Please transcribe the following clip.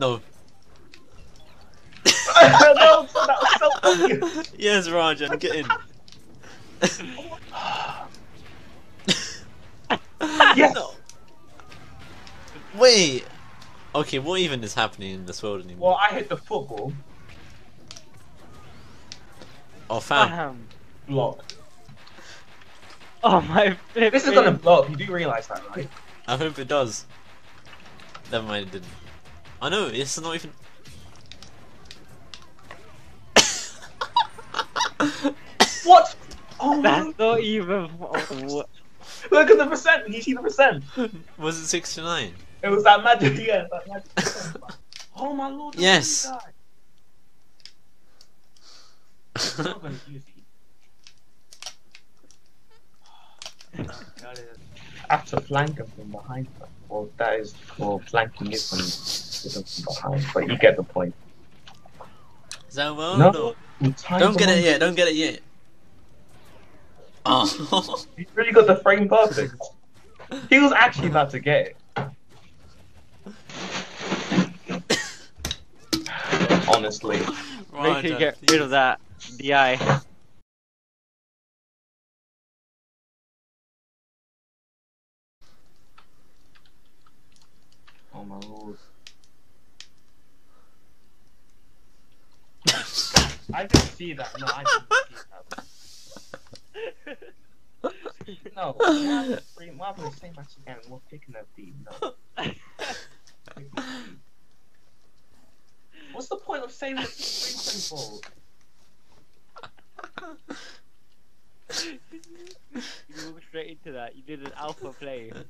No. no, that was so obvious. yes, Rajan, get in. Yes. No. Wait. Okay, what even is happening in this world anymore? Well, I hit the football Oh, fam. Bam. block. Oh my. This is gonna blow up. You do realize that, right? I hope it does. Never mind, it didn't. I know, it's not even. What? Oh, That's not even. Oh, look at the percent. Can you see the percent? Was it 69? It was that magic. Yeah, that magic. oh my lord. Yes. at this guy. I'm not gonna use it. I have to flank him from behind. Well, that is for flanking is when you hit him from but you get the point. Is that well? No, Don't get it yet, don't get it yet. Oh. He really got the frame perfect. He was actually about to get it. Honestly. Make sure Rajan, you uh, get rid of that DI. Oh my lord. I didn't see that. No, I didn't see that. No, we're having the same- we're having the same match again. We're picking a team. No. Picking a team. What's the point of saving the free ball? you moved straight into that. You did an alpha play. Uh,